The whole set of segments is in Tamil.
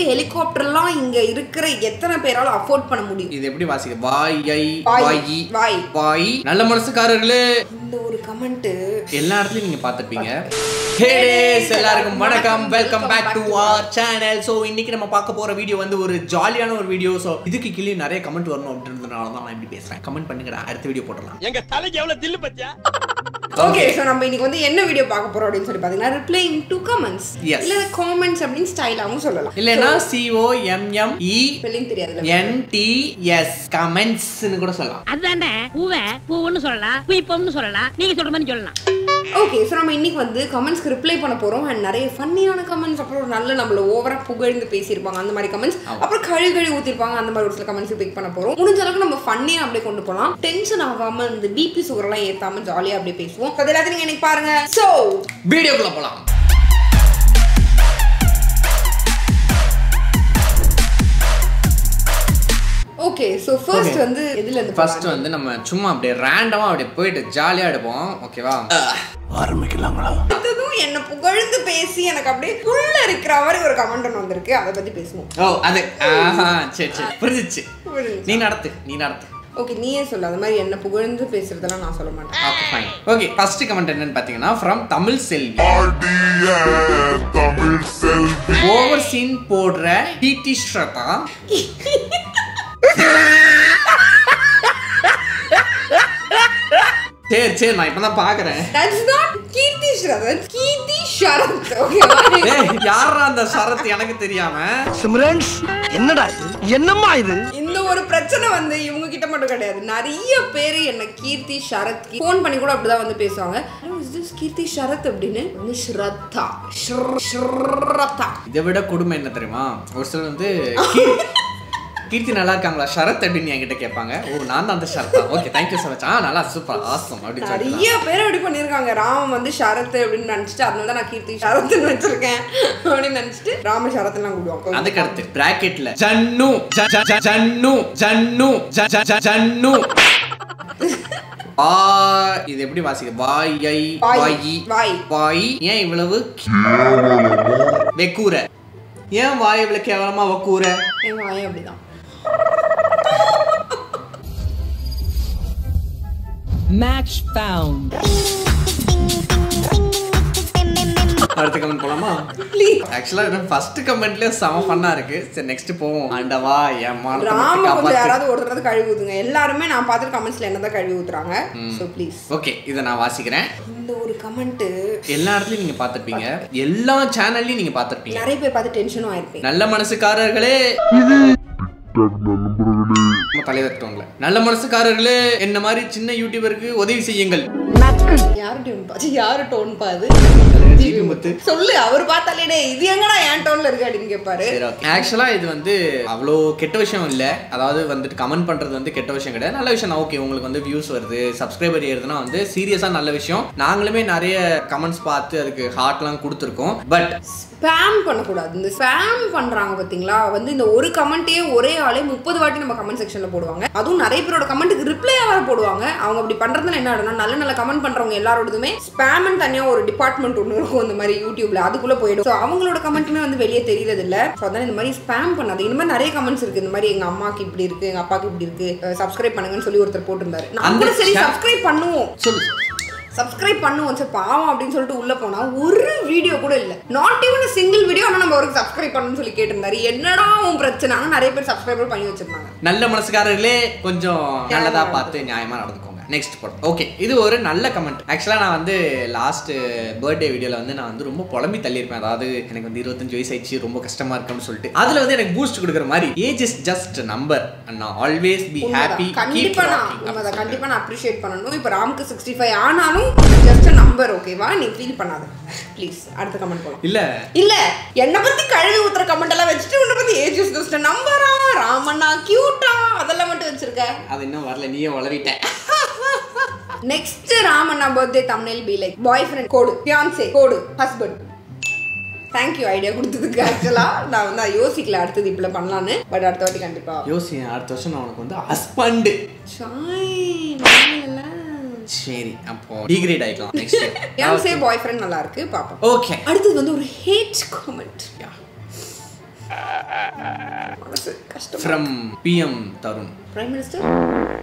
ஹெலிகாப்டர்லாம் இங்க இருக்கிற எத்தனை பேரால அஃபோர்ட் பண்ண முடியும்? இது எப்படி வாசிக்க? வாய் வாய், வாயி வாய். நல்ல மனசுக்காரர்களே. இந்த ஒரு கமெண்ட் எல்லா இடத்துலயும் நீங்க டேஸ் எல்லாருக்கும் வணக்கம். Welcome back to our channel so இன்னைக்கு நம்ம பார்க்க போற வீடியோ வந்து ஒரு ஜாலியான ஒரு வீடியோ ஸோ இதுக்கு கீழே நிறைய கமெண்ட் வரணும் அப்படின்றதுனால தான் நான் இப்படி பேசுறேன். கமெண்ட் பண்ணுங்கடா. அடுத்த வீடியோ போடலாம் எங்க தலைக்கு எவ்வளவு தில்லு பத்தியா? ஓகே சோ நம்ம இன்னைக்கு வந்து என்ன வீடியோ பார்க்க போறோம் அப்படின்னு சொல்லி பாத்தீங்கன்னா ரிப்ளைங் டு கமெண்ட்ஸ். இல்ல காமெண்ட்ஸ் அப்படின்னு ஸ்டைலாவும் சொல்லலாம். இல்லைன்னா சிஓ எம்எம் இ ஸ்பெல்லிங் தெரியாதுல என் டி எஸ் கமெண்ட்ஸ்னு கூட சொல்லலாம். அதானே பூவை பூவுன்னு சொல்லலாம். குயிப்பம்னு சொல்லலாம். நீங்க சொல்ற மாதிரி சொல்லலாம். ஓகே ஸோ நம்ம இன்னைக்கு வந்து கமெண்ட்ஸ்க்கு ரிப்ளை பண்ண போறோம். அண்ட் நிறைய ஃபன்னியான கமெண்ட்ஸ் அப்புறம் நல்ல நம்மள ஓவரா புகழ்ந்து பேசியிருப்பாங்க. அந்த மாதிரி கமெண்ட்ஸ் அப்புறம் கழி கழி ஊத்திருப்பாங்க அந்த மாதிரி ஒரு சில கமெண்ட்ஸ் பிக் பண்ண போறோம். முடிஞ்ச அளவுக்கு நம்ம ஃபன்னியா அப்படியே கொண்டு போகலாம் டென்ஷன் ஆகாம இந்த பிபி சுகர்லாம் ஏத்தாம ஜாலியா அப்படியே பேசுவோம். அது எல்லாத்தையும் நீங்க இன்னைக்கு பாருங்க. சோ வீடியோக்குள்ள போலாம். Okay so first. வந்து எதுல இருந்து ஃபர்ஸ்ட் வந்து நம்ம சும்மா அப்படியே ரேண்டமா அப்படியே போயிட்டு ஜாலியா எடுப்போம். ஓகேவா அடுத்ததும் என்ன புகழ்ந்து பேசி எனக்கு அப்படியே உள்ள இருக்கிற மாதிரி ஒரு கமெண்ட் ஒன்று வந்திருக்கு. அதை பத்தி பேசுவோம். ஓ அது ஆஹா சரி சரி. புரிஞ்சிச்சு? நீ நடத்து நீ நடத்து. ஓகே நீயே சொல்லு. அது மாதிரி என்ன புகழ்ந்து பேசுறதெல்லாம் நான் சொல்ல மாட்டேன். Okay fine okay first comment என்னன்னு பாத்தீங்கன்னா from Tamil Selvi. Tamil Selvi. Over scene போடுற டிடி ஸ்ரதா. சரி சரி நான் இப்பதான் பாக்குறேன். தட்ஸ் நாட் கீர்த்தி ஷரத் கீர்த்தி ஷரத் ஓகேவா ஏய் யாரா அந்த சரத்? எனக்கு தெரியாம. சிம்ரன்ஸ் என்னடா இது? என்னம்மா இது? இந்த ஒரு பிரச்சனை வந்து இவங்க கிட்ட மட்டும் கிடையாது. நிறைய பேர் என்ன கீர்த்தி ஷரத் ஃபோன் பண்ணி கூட அப்படிதான் வந்து பேசுவாங்க. இஸ் திஸ் கீர்த்தி ஷரத் அப்படின்னு? ஸ்ரத்தா. ஸ்ரத்தா. இதை விட கொடுமை என்ன தெரியுமா? ஒரு சிலர் வந்து கீ- கீர்த்தி நல்லா இருக்காங்களா? ஷரத் அப்படின்னு என்கிட்ட கேட்பாங்க. ஓ நான் தான் அந்த ஷரத்தா okay thank you so much ஆ நல்லா சூப்பர் ஆசம் அப்படின்னு நிறைய பேர் அப்படி பண்ணியிருக்காங்க. ராமன் வந்து ஷரத் அப்படின்னு நினைச்சிட்டு அதனால தான் நான் கீர்த்தி ஷரத்னு வச்சிருக்கேன் அப்படின்னு நினைச்சிட்டு ராம ஷரத்லாம் கூடுவாங்க அதுக்கு அடுத்து பிராக்கெட்ல ஜன்னு ஜன்னு ஜன்னு ஜன்னு. ஆ இது எப்படி வாசிக்க? வாய் ஐ வாய். வாயி வாய். வாய் ஏன் இவ்வளவு வெக்கூற ஏன் வாய் இவ்வளவு கேவலமா வக்கூற என் வாயும் அப்படிதான். Match found. அடுத்த கமெண்ட் போலாமா? ஆக்சுவலா ஃபர்ஸ்ட் கமெண்ட்லயே செம ஃபன்னா இருக்கு. சரி நெக்ஸ்ட் போவோம். ஆண்டவா என் மானத்தை கொஞ்சம் யாராவது ஒரு தடவை கழுவி ஊத்துங்க. எல்லாருமே நான் பார்த்துட்டு கமெண்ட்ஸ்ல என்னதான் கழுவி ஊத்துறாங்க. ஸோ ப்ளீஸ் ஓகே இதை நான் வாசிக்கிறேன். இந்த ஒரு கமெண்ட் எல்லா இடத்துலயும் நீங்க பார்த்திருப்பீங்க. எல்லா சேனல்லையும் நீங்க பார்த்திருப்பீங்க. நிறைய பேர் பார்த்து டென்ஷனும் ஆயிருப்பீங்க. நல்ல மனசுக்காரர்களே. நண்பர்களே நம்ம தலைவர் டோன்ல நல்ல மனசுக்காரர்களே என்ன மாதிரி சின்ன யூடியூபருக்கு உதவி செய்யுங்கள். யாரு டியூன் பாச்சு யாரு டோன் பாது சொல்லு அவர் பார்த்தாலே இது எங்கடா என் டோன்ல இருக்கு? அப்படின்னு கேட்பாரு ஆக்சுவலா இது வந்து அவ்வளோ கெட்ட விஷயம் இல்ல. அதாவது வந்துட்டு கமெண்ட் பண்றது வந்து கெட்ட விஷயம் கிடையாது. நல்ல விஷயம் ஓகே உங்களுக்கு வந்து வியூஸ் வருது சப்ஸ்கிரைபர் ஏறுதுன்னா வந்து சீரியஸா நல்ல விஷயம். நாங்களுமே நிறைய கமெண்ட்ஸ் பார்த்து அதுக்கு ஹார்ட்லாம் கொடுத்துருக்கோம். பட் ஸ்பேம் பண்ணக்கூடாது. இந்த ஸ்பேம் பண்றாங்க பாத்தீங்களா? வந்து இந்த ஒரு கமெண்ட்டே ஒரே ஆளே முப்பது வாட்டி நம்ம கமெண்ட் செக்ஷன்ல போடுவாங்க. அதுவும் நிறைய பேரோட கமெண்ட்டுக்கு ரிப்ளை வேற போடுவாங்க. அவங்க அப்படி பண்றதுல என்ன ஆகுதுன்னா நல்ல நல்ல கமெண்ட் பண்றவங்க எல்லாரோடதுமே ஸ்பேம்னு தனியா ஒரு டிபார்ட்மெண்ட் ஒன்று இருக்கும் இந்த மாதிரி யூடியூப்ல அதுக்குள்ள போயிடும். ஸோ அவங்களோட கமெண்ட்டுமே வந்து வெளியே தெரியறது இல்ல ஸோ அதான் இந்த மாதிரி ஸ்பேம் பண்ணாது. இந்த மாதிரி நிறைய கமெண்ட்ஸ் இருக்கு. இந்த மாதிரி எங்க அம்மாக்கு இப்படி இருக்கு எங்க அப்பாக்கு இப்படி இருக்கு. சப்ஸ்கிரைப் பண்ணுங்கன்னு சொல்லி ஒருத்தர் போட்டிருந்தாரு. கூட சரி சப்ஸ்கிரைப் பண்ணுவோம். சொல்லு. சப்ஸ்கிரைப் பண்ணுவோம் சார் பாவம் அப்படின்னு சொல்லிட்டு உள்ள போனா ஒரு வீடியோ கூட இல்ல. நாட் ஈவன் சிங்கிள் வீடியோ ஆனா நம்ம அவருக்கு சப்ஸ்கிரைப் பண்ணணும்னு சொல்லி கேட்டிருந்தாரு. என்னடா உன் பிரச்சனை? நிறைய பேர் சப்ஸ்கிரைபர் பண்ணி வச்சிருந்தாங்க. நல்ல மனசுக்காரர்களே கொஞ்சம் நல்லதா பார்த்து நியாயமா நடந்துக்கோங்க நெக்ஸ்ட் படம் ஓகே இது ஒரு நல்ல கமெண்ட் ஆக்சுவலாக நான் வந்து லாஸ்ட் பர்த்டே வீடியோவில் வந்து நான் வந்து ரொம்ப புலம்பி தள்ளியிருப்பேன். அதாவது எனக்கு வந்து இருபத்தஞ்சு வயசு ஆயிடுச்சு ரொம்ப கஷ்டமா இருக்குன்னு சொல்லிட்டு. அதுல வந்து எனக்கு பூஸ்ட் கொடுக்குற மாதிரி age is just number and நான் ஆல்வேஸ் பி ஹாப்பி உண்மைதான். கண்டிப்பா நான் உண்மைதான். கண்டிப்பா நான் அப்ரிஷியேட் பண்ணணும். இப்போ ராம்க்கு சிக்ஸ்டி ஃபைவ் ஆனாலும் ஜஸ்ட் நம்பர் ஓகேவா நீ ஃபீல் பண்ணாத. ப்ளீஸ் அடுத்த கமெண்ட் போலாம். இல்ல. இல்ல. என்னை பத்தி கழுவி ஊத்துற கமெண்ட் எல்லாம் வச்சுட்டு உன்னை பத்தி ஏஜ் ஜஸ்ட் நம்பரா ராமண்ணா கியூட்டா அதெல்லாம் மட்டும் வச்சிருக்க. அது இன்னும் வரல. நீயே வளரிட்ட. நெக்ஸ்ட் ராமண்ணா பர்த்டே தமிழில் பி லைக் பாய் ஃப்ரெண்ட் கோடு. ஃபியான்சே கோடு. ஹஸ்பண்ட் தேங்க்யூ ஐடியா கொடுத்ததுக்கு ஆக்சுவலா நான் வந்து யோசிக்கல அடுத்தது இப்படி பண்ணலான்னு பட் அடுத்த வாட்டி கண்டிப்பா. யோசி அடுத்த வருஷம் நான் உனக்கு வந்து ஹஸ்பண்ட். சரி அப்போ டிகிரேட் ஆயிக்கலாம். நெக்ஸ்ட் யான்சே பாய் ஃப்ரெண்ட் நல்லா இருக்கு பாப்போம். ஓகே அடுத்தது வந்து ஒரு hate comment from PM Tarun prime minister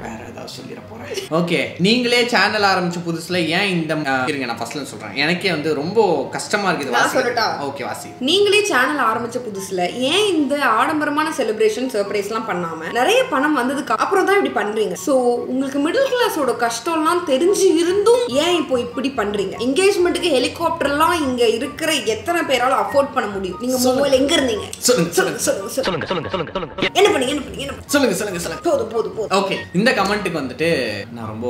வேற ஏதாவது சொல்லிட போறேன். ஓகே நீங்களே சேனல் ஆரம்பிச்ச புதுசுல ஏன் இந்த இருங்க நான் ஃபர்ஸ்ட்ல சொல்றேன். எனக்கே வந்து ரொம்ப கஷ்டமா இருக்குது நான் சொல்லட்டா? ஓகே வாசி. நீங்களே சேனல் ஆரம்பிச்ச புதுசுல ஏன் இந்த ஆடம்பரமான செலிப்ரேஷன் சர்ப்ரைஸ்லாம் பண்ணாம நிறைய பணம் வந்ததுக்கு அப்புறம் தான் இப்படி பண்றீங்க? சோ உங்களுக்கு மிடில் கிளாஸோட கஷ்டம்லாம் தெரிஞ்சு இருந்தும் ஏன் இப்போ இப்படி பண்றீங்க? என்கேஜ்மெண்ட்டுக்கு ஹெலிகாப்டர்லாம் இங்க இருக்கிற எத்தனை பேரால அஃபோர்ட் பண்ண முடியும்? நீங்க மொபைல் எங்க இருந்தீங்க? சொல்லுங்க, சொல்லுங்க. சொல்லுங்க. சொல்லுங்க சொல்லுங்க என்ன பண்ணீங்க என்ன பண்ணீங்க? சொல்லுங்க சொல்லுங்க சொல்லுங்க. போதும் போதும் ஓகே இந்த கமெண்ட்டுக்கு வந்துட்டு நான் ரொம்ப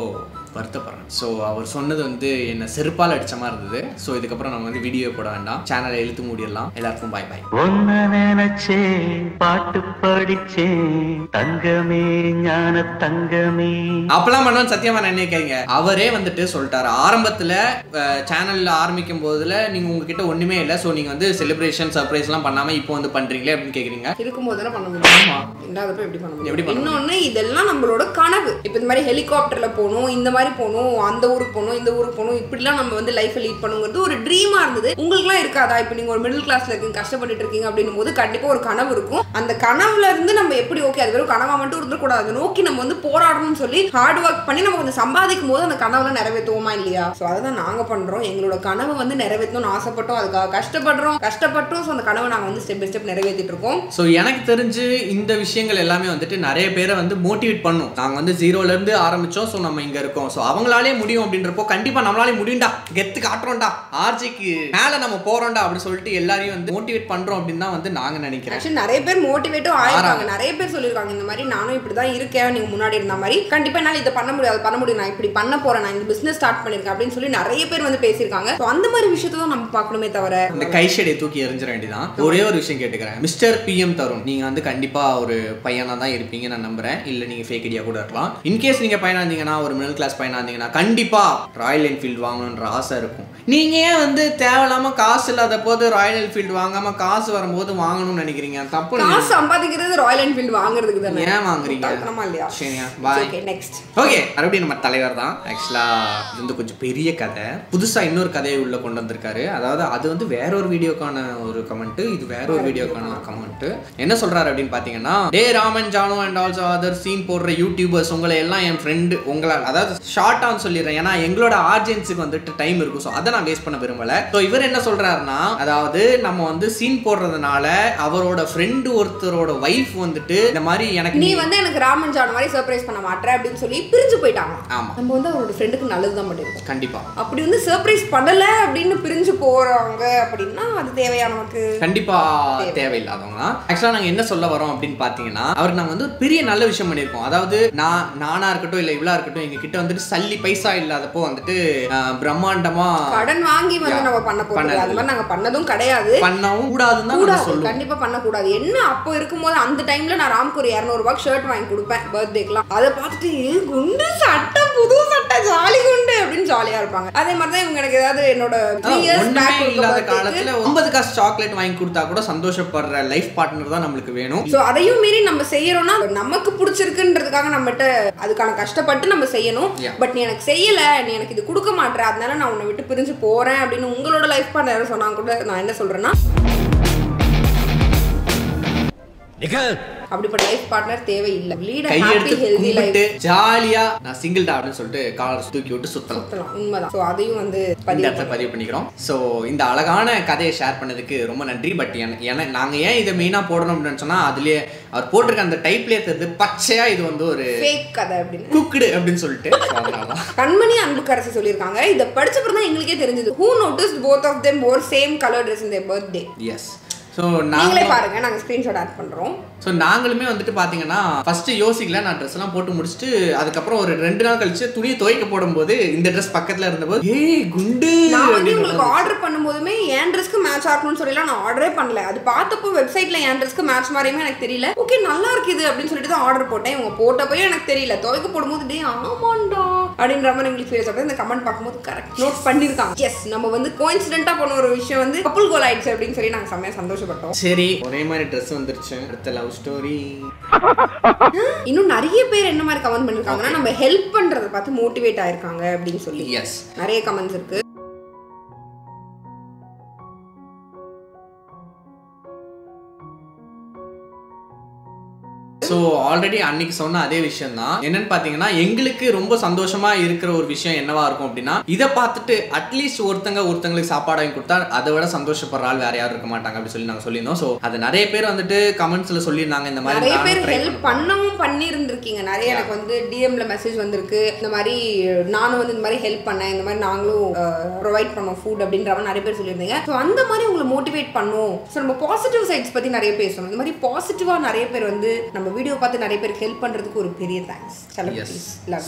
வருத்தப்படுறேன். ஸோ அவர் சொன்னது வந்து என்ன செருப்பால் அடிச்ச மாதிரி இருந்தது. ஸோ இதுக்கப்புறம் நம்ம வந்து வீடியோ போட வேண்டாம். சேனலை இழுத்து மூடிடலாம். எல்லாருக்கும் பாய் பாய் ஒன்ன நினைச்சே பாட்டு படிச்சேன் தங்கமே ஞான தங்கமே. அப்பெல்லாம் பண்ணுவோம் சத்தியமா நான் நினைக்கிறீங்க அவரே வந்துட்டு சொல்லிட்டாரு. ஆரம்பத்துல சேனல்ல ஆரம்பிக்கும் போதுல நீங்க உங்ககிட்ட ஒண்ணுமே இல்லை. ஸோ நீங்க வந்து செலிப்ரேஷன் சர்ப்ரைஸ் எல்லாம் பண்ணாம இப்போ வந்து பண்றீங்களே அப்படின்னு கேக்குறீங்க. இருக்கும்போது தானே பண்ண முடியும். இல்லாதப்ப எப்படி பண்ண எப்படி முடியும்? பண்ண இன்னொன்னு இதெல்லாம் நம்மளோட கனவு. இப்போ இந்த மாதிரி ஹெலிகாப்டர்ல போகணும் இந்த மாதிரி போகணும் அந்த ஊருக்கு போகணும் இந்த ஊருக்கு போகணும் இப்படிலாம் நம்ம வந்து லைஃப்பை லீட் பண்ணுங்கிறது ஒரு ட்ரீமா இருந்தது. உங்களுக்குலாம் இருக்காதா? இப்போ நீங்க ஒரு மிடில் கிளாஸ்ல இருக்கீங்க கஷ்டப்பட்டுட்டு இருக்கீங்க அப்படின்னும் போது கண்டிப்பா ஒரு கனவு இருக்கும். அந்த கனவுல இருந்து நம்ம எப்படி ஓகே அது வெறும் கனவா மட்டும் இருந்துக்கூடாது அதை நோக்கி நம்ம வந்து போராடணும்னு சொல்லி ஹார்ட் ஒர்க் பண்ணி நம்ம கொஞ்சம் சம்பாதிக்கும் போது அந்த கனவுல நிறைவேற்றுவோமா இல்லையா? ஸோ அதை தான் நாங்க பண்றோம். எங்களோட கனவை வந்து நிறைவேற்றணும்னு ஆசைப்பட்டோம். அதுக்காக கஷ்டப்படுறோம். கஷ்டப்பட்டோம். ஸோ அந்த கனவை நாங்க வந்து ஸ்டெப் பை ஸ்டெப் நிறைவேற்றிட்டு இருக்கோம். ஸோ எனக்கு தெரிஞ்சு இந்த விஷயங்கள் எல்லாமே வந்துட்டு நிறைய பேரை வந்து மோட்டிவேட் பண்ணும். நாங்கள் வந்து ஜீரோல இருந்து ஆரம்பிச்சோம். ஸோ நம்ம இங்க இருக்கோம். ஸோ அவங்களாலே முடியும் அப்படின்றப்போ கண்டிப்பா நம்மளாலே முடியும்டா. கெத்து காட்டுறோம்டா. ஆர்ஜிக்கு மேல நம்ம போறோம்டா அப்படின்னு சொல்லிட்டு எல்லாரையும் வந்து மோட்டிவேட் பண்றோம் அப்படின்னு தான் வந்து நாங்க நினைக்கிறேன் ஆக்சுவலி நிறைய பேர் மோட்டிவேட்டும் ஆயிருக்காங்க. நிறைய பேர் சொல்லியிருக்காங்க இந்த மாதிரி நானும் இப்படி தான் இருக்கேன். நீங்க முன்னாடி இருந்த மாதிரி. கண்டிப்பா என்னால இதை பண்ண முடியாது. பண்ண முடியும். நான் இப்படி பண்ண போறேன். நான் இந்த பிசினஸ் ஸ்டார்ட் பண்ணிருக்கேன் அப்படின்னு சொல்லி நிறைய பேர் வந்து பேசியிருக்காங்க. ஸோ அந்த மாதிரி விஷயத்தை தான் நம்ம பார்க்கணுமே தவிர இந்த கைஷெடியை தூக்கி எறிஞ்சிட வேண்டியதான் ஒரே ஒரு விஷயம் கேட்டுக்கிறேன். மிஸ்டர் பிஎம் தருண் நீங்க வந்து கண்டிப்பா ஒரு பையனா தான் இருப்பீங்க நான் நம்புறேன். இல்ல நீங்க ஃபேக் ஐடியா கூட இருக்கலாம். இன்கேஸ் நீங்க பையனா இருந்தீங்கன்னா ஒரு மிடில் கிளாஸ் பையனா இருந்தீங்கன்னா கண்டிப்பா ராயல் என்ஃபீல்டு வாங்கணுன்ற ஆசை இருக்கும். நீங்க ஏன் வந்து தேவையில்லாம காசு இல்லாத போது ராயல் என்ஃபீல்டு வாங்காம காசு வரும்போது வாங்கணும்னு நினைக்கிறீங்க? தப்பு காசு. சம்பாதிக்கிறது ராயல் என்ஃபீல்டு வாங்குறதுக்கு தானே? ஏன் வாங்குறீங்க? சரியா பாய் ஓகே நெக்ஸ்ட் ஓகே மறுபடியும் நம்ம தலைவர் தான். ஆக்சுவலா இது வந்து கொஞ்சம் பெரிய கதை. புதுசா இன்னொரு கதையை உள்ள கொண்டு வந்திருக்காரு. அதாவது அது வந்து வேற ஒரு வீடியோக்கான ஒரு கமெண்ட் இது வேற ஒரு வீடியோக்கான ஒரு கமெண்ட் என்ன சொல்றாரு அப்படின்னு பாத்தீங்கன்னா டே Raman Janu and also other scene போடுற யூடியூபர்ஸ் உங்களை எல்லாம் என் ஃப்ரெண்டு உங்களால் அதாவது ஷார்ட் ஆன் சொல்லிடுறேன். ஏன்னா எங்களோட ஆர்ஜென்ஸுக்கு வந்துட்டு டைம் இருக்கும். ஸோ அதை நான் வேஸ்ட் பண்ண விரும்பல. ஸோ இவர் என்ன சொல்றாருன்னா அதாவது நம்ம வந்து சீன் போடுறதுனால அவரோட ஃப்ரெண்டு ஒருத்தரோட ஒய்ஃப் வந்துட்டு இந்த மாதிரி எனக்கு நீ வந்து எனக்கு ராமன் ஜான் மாதிரி சர்ப்ரைஸ் பண்ண மாட்டேற அப்படின்னு சொல்லி பிரிஞ்சு போயிட்டாங்க. ஆமா. நம்ம வந்து அவரோட ஃப்ரெண்டுக்கு நல்லது தான் பண்ணிருக்கோம். கண்டிப்பா. அப்படி வந்து சர்ப்ரைஸ் பண்ணல அப்படின்னு பிரிஞ்சு போறாங்க அப்படின்னா அது தேவையா நமக்கு? கண்டிப்பா தேவையில்லாதவங்க தான் ஆக்சுவலா நாங்க என்ன சொல்ல வரோம் அப்படின்னு பாத்தீங்கன்னா அவருக்கு நாங்க வந்து பெரிய நல்ல விஷயம் பண்ணிருக்கோம். அதாவது நான் நானா இருக்கட்டும் இல்ல இவ்வளா இருக்கட்டும் எங்க கிட்ட வந்துட்டு சல்லி பைசா இல்லாதப்போ வந்துட்டு பிரம்மாண்டமா கடன் வாங்கி வந்து. நம்ம பண்ண போறது. அது மாதிரி நாங்க பண்ணதும் கிடையாது. பண்ணவும் கூடாதுன்னு கூடாது. சொல்லுவோம். கண்டிப்பா பண்ணக்கூடாது. என்ன அப்போ இருக்கும்போது அந்த டைம்ல நான் ராம்க்கு ஒரு இரநூறுபாய்க்கு ஷர்ட் வாங்கி கொடுப்பேன் பர்த்டேக்கெல்லாம். அதை பார்த்துட்டு "ஏ, குண்டு சட்டை புது சட்டை ஜாலி குண்டு அப்படின்னு ஜாலியா இருப்பாங்க. அதே மாதிரி தான் இவங்க எனக்கு ஏதாவது என்னோட இல்லாத காலத்துல ஒன்பது காசு சாக்லேட் வாங்கி கொடுத்தா கூட சந்தோஷப்படுற லைஃப் பார்ட்னர் தான் நம்மளுக்கு வேணும். ஸோ அதையும் மீறி நம்ம செய்யறோம்னா நமக்கு பிடிச்சிருக்குன்றதுக்காக நம்மகிட்ட அதுக்கான கஷ்டப்பட்டு நம்ம செய்யணும். பட் நீ எனக்கு செய்யல நீ எனக்கு இது கொடுக்க மாட்டேற அதனால நான் உன்னை விட்டு பிரிஞ்சு போறேன் அப்படின்னு உங்களோட லைஃப் பார்ட்னர் சொன்னா கூட நான் என்ன சொல்றேன்னா? அப்படிப்பட்ட லைஃப் பார்ட்னர் தேவையில்லை. லீட் ஹாப்பி ஹெல்தி லைஃப் ஜாலியா நான் சிங்கிள் டா அப்படின்னு சொல்லிட்டு காலர் தூக்கி விட்டு சுத்தலாம். சுத்தலாம். உண்மைதான். ஸோ அதையும் வந்து இந்த பதிவு இடத்துல பதிவு பண்ணிக்கிறோம். ஸோ இந்த அழகான கதையை ஷேர் பண்ணதுக்கு ரொம்ப நன்றி. பட் என நாங்கள் ஏன் இதை மெயினாக போடணும் அப்படின்னு சொன்னால் அதுலேயே அவர் போட்டிருக்க அந்த டைப்லேயே தெரியுது பச்சையாக இது வந்து ஒரு ஃபேக் கதை அப்படின்னு. குக்குடு அப்படின்னு சொல்லிட்டு. கண்மணி அன்புக்கரசி சொல்லியிருக்காங்க. இதை படிச்சப்பறம் தான் எங்களுக்கே தெரிஞ்சது. Who notice both of them or same colour dress in their birthdays so நீங்களே நாங்கள் பாருங்க நாங்க ஸ்கிரீன்ஷாட் ஆட் பண்றோம். ஸோ நாங்களுமே வந்துட்டு பார்த்தீங்கன்னா ஃபர்ஸ்ட் யோசிக்கல நான் ட்ரெஸ் எல்லாம் போட்டு முடிச்சுட்டு அதுக்கப்புறம் ஒரு ரெண்டு நாள் கழிச்சு துணியை துவைக்க போடும்போது இந்த ட்ரெஸ் பக்கத்தில் இருந்தபோது ஏய் குண்டு! நான் வந்து உங்களுக்கு ஆர்டர் பண்ணும்போதுமே என் ட்ரெஸ்க்கு மேட்ச் ஆகணும்னு சொல்லலாம் நான் ஆர்டரே பண்ணல. அது பார்த்தப்போ வெப்சைட்ல என் ட்ரெஸ்க்கு மேட்ச் மாதிரியுமே எனக்கு தெரியல. ஓகே நல்லா இருக்கு இது அப்படின்னு சொல்லிட்டு தான் ஆர்டர் போட்டேன். இவங்க போட்டப்போ எனக்கு தெரியல. துவைக்க போடும்போது டே ஆமாண்டா. அப்படின்ற மாதிரி எங்களுக்கு ஃபீல் சொல்றது இந்த கமெண்ட் பார்க்கும்போது கரெக்ட் நோட் பண்ணிருக்காங்க எஸ் நம்ம வந்து கோயின்சிடென்ட்டா பண்ண ஒரு விஷயம் வந்து கப்புள் கோல் ஆயிடுச்சு அப்படின்னு சொல்லி நாங்க செம்மையா சந்தோஷம் சந்தோஷப்பட்டோம் சரி. ஒரே மாதிரி ட்ரெஸ் வந்துருச்சு. அடுத்த லவ் ஸ்டோரி இன்னும் நிறைய பேர் என்ன மாதிரி கமெண்ட் பண்ணிருக்காங்கன்னா நம்ம ஹெல்ப் பண்றதை பார்த்து மோட்டிவேட் ஆயிருக்காங்க அப்படின்னு சொல்லி. எஸ் நிறைய கமெண்ட்ஸ் இருக்கு. ஸோ ஆல்ரெடி அன்னைக்கு சொன்ன அதே விஷயம் தான் என்னன்னு பார்த்தீங்கன்னா எங்களுக்கு ரொம்ப சந்தோஷமா இருக்கிற ஒரு விஷயம் என்னவா இருக்கும் அப்படின்னா இதை பார்த்துட்டு அட்லீஸ்ட் ஒருத்தங்க ஒருத்தங்களுக்கு சாப்பாடு வாங்கி கொடுத்தா அதை விட சந்தோஷப்படுற ஆள் வேற யாரும் இருக்க மாட்டாங்க அப்படின்னு சொல்லி நாங்கள் சொல்லியிருந்தோம். ஸோ அது நிறைய பேர் வந்துட்டு கமெண்ட்ஸ்ல சொல்லியிருந்தாங்க இந்த மாதிரி நிறைய பேர் ஹெல்ப் பண்ணவும் பண்ணியிருந்திருக்கீங்க. நிறைய எனக்கு வந்து டிஎம்ல மெசேஜ் வந்திருக்கு. இந்த மாதிரி நானும் வந்து இந்த மாதிரி ஹெல்ப் பண்ணேன். இந்த மாதிரி நாங்களும் ப்ரொவைட் பண்ணோம் ஃபுட் அப்படின்ற மாதிரி நிறைய பேர் சொல்லியிருந்தீங்க. ஸோ அந்த மாதிரி உங்களை மோட்டிவேட் பண்ணும். ஸோ நம்ம பாசிட்டிவ் சைட்ஸ் பத்தி நிறைய பேசணும். இந்த மாதிரி பாசிட்டிவா நிறைய பேர் வந்து நம்ம வீடியோ பார்த்து நிறைய பேருக்கு ஹெல்ப் பண்றதுக்கு ஒரு பெரிய தேங்க்ஸ்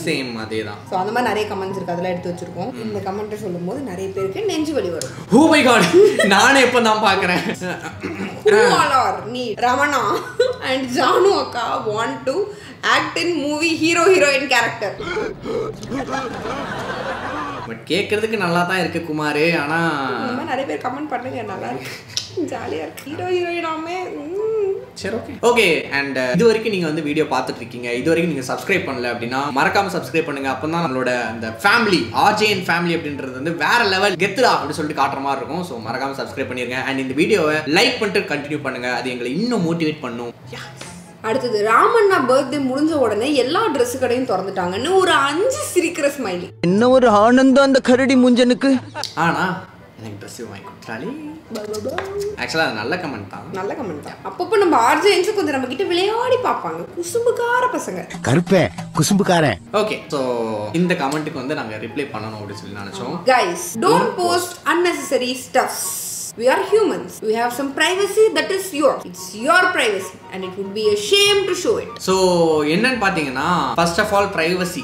சேம் அதே தான் ஸோ அந்த மாதிரி நிறைய கமெண்ட்ஸ் இருக்கு. அதெல்லாம் எடுத்து வச்சிருக்கோம். இந்த கமெண்ட்டை சொல்லும்போது நிறைய பேருக்கு நெஞ்சு வலி வரும். ஓ மை காட் நானே இப்போ தான் பார்க்குறேன்? Need Ramana and Janu Akka want to act in movie hero heroine character. But கேட்கறதுக்கு நல்லா தான் இருக்கு குமார். ஆனா இந்த மாதிரி நிறைய பேர் கமெண்ட் பண்ணுங்க. நல்லா இருக்கு. ஜாலியா இருக்கு. ஹீரோ ஹீரோயினாமே சரி ஓகே ஓகே அண்ட் இது வரைக்கும் நீங்க வந்து வீடியோ பார்த்துட்டு இருக்கீங்க இது வரைக்கும் நீங்க சப்ஸ்கிரைப் பண்ணல அப்படின்னா மறக்காம சப்ஸ்கிரைப் பண்ணுங்க. அப்பதான் நம்மளோட அந்த ஃபேமிலி ஆர்ஜேஎன் ஃபேமிலி அப்படின்றது வந்து வேற லெவல் கெத்துடா அப்படின்னு சொல்லிட்டு காட்டுற மாதிரி இருக்கும். ஸோ மறக்காம சப்ஸ்கிரைப் பண்ணிருங்க. அண்ட் இந்த வீடியோவை லைக் பண்ணிட்டு கண்டினியூ பண்ணுங்க. அது எங்களை இன்னும் மோட்டிவேட் பண்ணும். அடுத்தது ராமண்ணா பர்த்டே முடிஞ்ச உடனே எல்லா Dress கடையும் திறந்துட்டாங்கன்னு ஒரு அஞ்சு சிரிக்கிற ஸ்மைலி என்ன ஒரு ஆனந்தம் அந்த கரடி முஞ்சனுக்கு. ஆனா எனக்கு ட்ரெஸ் வாங்கி கொடுத்தாலே ஆக்சுவலாக அது நல்ல கமெண்ட் தான். நல்ல கமெண்ட் தான். அப்பப்போ நம்ம ஆர்ஜேன்ஸ் கொஞ்சம் நம்ம கிட்ட விளையாடி பார்ப்பாங்க. குசும்புக்கார பசங்க. கருப்பேன் குசும்புக்காரன். ஓகே ஸோ இந்த கமெண்ட்டுக்கு வந்து நாங்கள் ரிப்ளை பண்ணணும் அப்படின்னு சொல்லி நினச்சோம். Guys, don't post unnecessary stuffs. We are humans. We have some privacy that is yours. It's your privacy and it would be a shame to show it. So என்னன்னு பார்த்தீங்கன்னா first of all privacy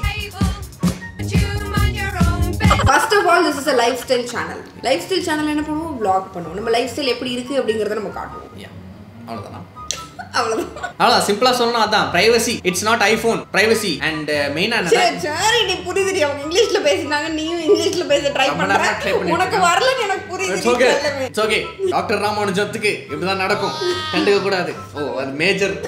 First of all, this is a lifestyle channel. Lifestyle channel என்ன பண்ணுவோம்? Vlog பண்ணுவோம். நம்ம லைஃப் ஸ்டைல் எப்படி இருக்கு அப்படிங்கறத நம்ம காட்டுவோம். அவ்வளோதானா அவ்வளவுதான்? அவ்வளோ சிம்பிளாக சொல்லணும் அதான். Privacy it's not iPhone privacy and மெயினாக சரி சரி நீ புரியுதுடி. அவங்க இங்கிலீஷ்ல பேசினாங்க. நீயும் இங்கிலீஷ்ல பேச ட்ரை பண்ற. உனக்கு எனக்கு புரியுது ஓகே ஓகே டாக்டர் ராமானுஜத்துக்கு இப்படிதான் நடக்கும். கண்டுக்க கூடாது ஓ அது major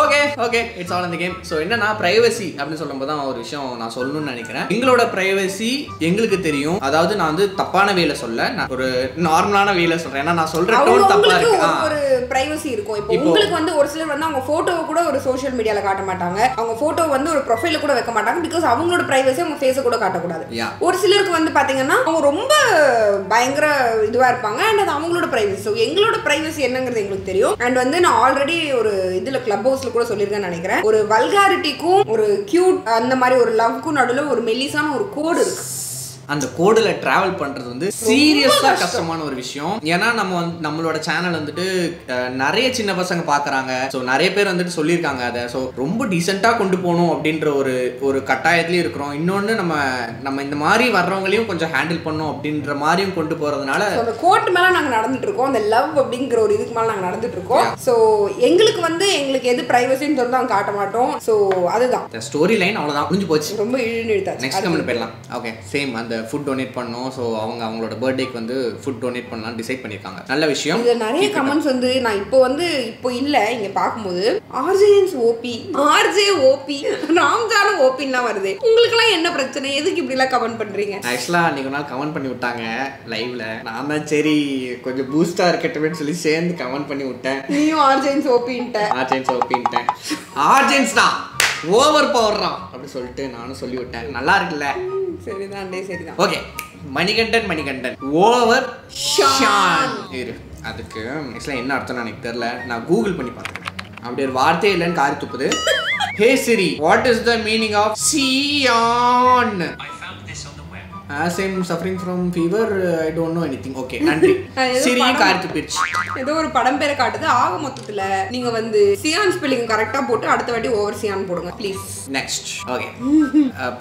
okay okay it's all இந்த கேம் ஸோ என்னன்னா பிரைவசி அப்படின்னு சொல்லும்போது தான் ஒரு விஷயம் நான் சொல்லணும்னு நினைக்கிறேன். எங்களோட பிரைவசி எங்களுக்கு தெரியும். அதாவது நான் வந்து தப்பான வேலை சொல்ல நான் ஒரு நார்மலான வேலை சொல்றேன். ஏன்னா நான் சொல்ற டோன் தப்பா இருக்கு. ஒரு பிரைவசி இருக்கும். இப்போ உங்களுக்கு வந்து ஒரு சிலர் வந்து அவங்க போட்டோவை கூட ஒரு சோஷியல் மீடியால காட்ட மாட்டாங்க. அவங்க போட்டோ வந்து ஒரு ப்ரொஃபைல கூட வைக்க மாட்டாங்க பிகாஸ் அவங்களோட பிரைவசி அவங்க ஃபேஸை கூட காட்டக்கூடாது. ஒரு சிலருக்கு வந்து பாத்தீங்கன்னா அவங்க ரொம்ப பயங்கர இதுவா இருப்பாங்க. அண்ட் அது அவங்களோட பிரைவசி ஸோ எங்களோட பிரைவசி என்னங்கிறது எங்களுக்கு தெரியும். அண்ட் வந்து நான் ஆல்ரெடி ஒரு இதுல கிளப் போஸ்ட்ல கூட சொல்லியிருக்கேன்னு நினைக்கிறேன். ஒரு வல்காரிட்டிக்கும் ஒரு கியூட் அந்த மாதிரி ஒரு லவ்க்கும் நடுவில் ஒரு மெல்லிசான ஒரு கோடு இருக்கு. அந்த கோடுல டிராவல் பண்றது வந்து சீரியஸா கஷ்டமான ஒரு விஷயம். ஏன்னா நம்ம வந்து நம்மளோட சேனல் வந்துட்டு நிறைய சின்ன பசங்க பாக்குறாங்க. ஸோ நிறைய பேர் வந்துட்டு சொல்லியிருக்காங்க அதை. ஸோ ரொம்ப டீசெண்டா கொண்டு போகணும் அப்படின்ற ஒரு ஒரு கட்டாயத்துலயும் இருக்கிறோம். இன்னொன்னு நம்ம நம்ம இந்த மாதிரி வர்றவங்களையும் கொஞ்சம் ஹேண்டில் பண்ணணும் அப்படின்ற மாதிரியும் கொண்டு போறதுனால So, அந்த கோர்ட் மேல நாங்க நடந்துட்டு இருக்கோம். அந்த லவ் அப்படிங்கிற ஒரு இதுக்கு மேல நாங்க நடந்துட்டு இருக்கோம். சோ எங்களுக்கு வந்து எங்களுக்கு எது பிரைவசின்னு சொல்லி நாங்க காட்ட மாட்டோம். சோ அதுதான். ஸ்டோரி லைன் அவ்வளவுதான். முடிஞ்சு போச்சு. ரொம்ப இழுன்னு இழுத்தாச்சு நெக்ஸ்ட் கமெண்ட் போயிடலாம். ஓகே சேம் அந்த ஃபுட் டொனேட் பண்ணோம். ஸோ அவங்க அவங்களோட பர்த்டேக்கு வந்து ஃபுட் டொனேட் பண்ணலாம் டிசைட் பண்ணியிருக்காங்க. நல்ல விஷயம். இதுல நிறைய கமெண்ட்ஸ் வந்து நான் இப்போ வந்து இப்போ இல்ல இங்க பாக்கும்போது ஆர்ஜேஎன்ஸ் ஓபி ஆர்ஜே ஓபி ராம்ஜானும் ஓபின்லாம் வருது. உங்களுக்கு எல்லாம் என்ன பிரச்சனை? எதுக்கு இப்படி எல்லாம் கமெண்ட் பண்றீங்க? ஆக்சுவலாக அன்றைக்கி ஒரு நாள் கமெண்ட் பண்ணி விட்டாங்க லைவ்ல நான் தான் சரி கொஞ்சம் பூஸ்டாக இருக்கட்டும்னு சொல்லி சேர்ந்து கமெண்ட் பண்ணி விட்டேன். நீயும் ஆர்ஜேஎன்ஸ் ஓபின்ட்ட. ஆர்ஜென்ஸ் ஓப்பின்ட்டேன் ஆர்ஜென்ஸ் தான். ஓவர் பவர்றான் அப்படி சொல்லிட்டு நானும் சொல்லி விட்டேன் நல்லா இருக்குல்ல? சரிதான் சரிதான். ஓகே மணிகண்டன் மணிகண்டன். ஓவர் ஷான் இரு அதுக்கு ஆக்சுவலாக என்ன அர்த்தம்னு எனக்கு தெரியல. நான் கூகுள் பண்ணி பார்த்தேன் அப்படி ஒரு வார்த்தையே இல்லைன்னு காரி துப்புது. Hey Siri what is the meaning of Chiyaan As I'm suffering from fever, I don't know anything. Okay, நன்றி. படம். கார்த்து பிரிச்சு. ஏதோ ஒரு படம் பேரை காட்டுது. ஆக மொத்தத்துல நீங்க வந்து சியான் ஸ்பெல்லிங் கரெக்டா போட்டு அடுத்த வாட்டி ஓவர் சியான் போடுங்க please next okay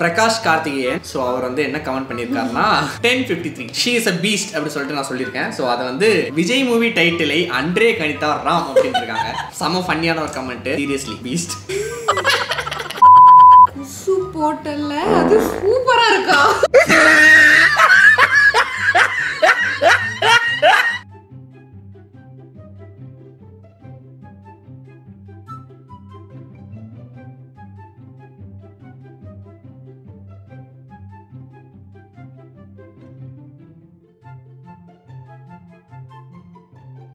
Prakash Karthikeyan. So அவர் வந்து என்ன கமெண்ட் பண்ணியிருக்காருன்னா ten fifty three she is a beast அப்படி சொல்லிட்டு நான் சொல்லியிருக்கேன். ஸோ அதை வந்து விஜய் மூவி டைட்டிலை அன்றே கணித்தா ராம் அப்படின்னு இருக்காங்க. செம ஃபன்னியான ஒரு கமெண்ட் சீரியஸ்லி பீஸ்ட் ஹோட்டல்ல? அது சூப்பரா இருக்கா?